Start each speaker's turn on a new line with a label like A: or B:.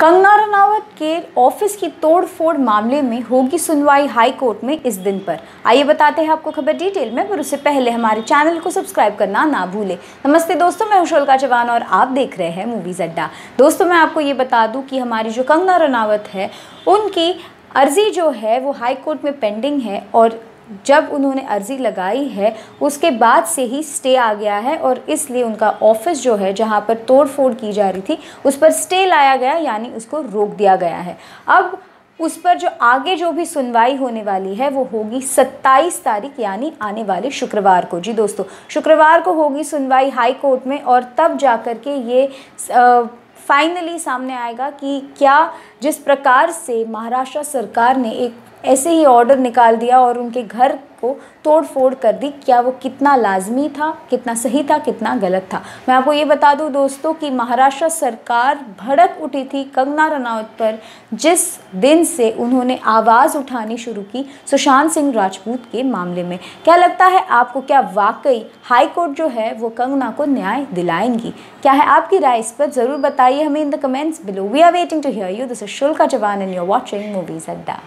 A: कंगना रनावत के ऑफ़िस की तोड़फोड़ मामले में होगी सुनवाई हाई कोर्ट में इस दिन पर। आइए बताते हैं आपको खबर डिटेल में, पर उससे पहले हमारे चैनल को सब्सक्राइब करना ना भूले। नमस्ते दोस्तों, मैं उशोल चौहान और आप देख रहे हैं मूवीज़ अड्डा दोस्तों, मैं आपको ये बता दूँ कि हमारी जो कंगना रनावत है, उनकी अर्जी जो है, वो हाई कोर्ट में पेंडिंग है और जब उन्होंने अर्ज़ी लगाई है, उसके बाद से ही स्टे आ गया है और इसलिए उनका ऑफ़िस जो है, जहाँ पर तोड़ फोड़ की जा रही थी, उस पर स्टे लाया गया, यानी उसको रोक दिया गया है। अब उस पर जो आगे जो भी सुनवाई होने वाली है, वो होगी 27 तारीख, यानी आने वाले शुक्रवार को। जी दोस्तों, शुक्रवार को होगी सुनवाई हाई कोर्ट में और तब जा कर के ये फाइनली सामने आएगा कि क्या जिस प्रकार से महाराष्ट्र सरकार ने एक ऐसे ही ऑर्डर निकाल दिया और उनके घर को तोड़ फोड़ कर दी। क्या वो कितना लाजमी था, कितना सही था, कितना गलत था? मैं आपको ये बता दूँ दोस्तों कि महाराष्ट्र सरकार भड़क उठी थी कंगना रनौत पर, जिस दिन से उन्होंने आवाज़ उठानी शुरू की सुशांत सिंह राजपूत के मामले में। क्या लगता है आपको क्या वाकई हाई कोर्ट जो है वो कंगना को न्याय दिलाएँगी? क्या है आपकी राय इस पर? ज़रूर बताइए हमें in the comments below we are waiting to hear you this is शुल्का जवान एंड यूर वॉचिंग मूवीज़ अड्डा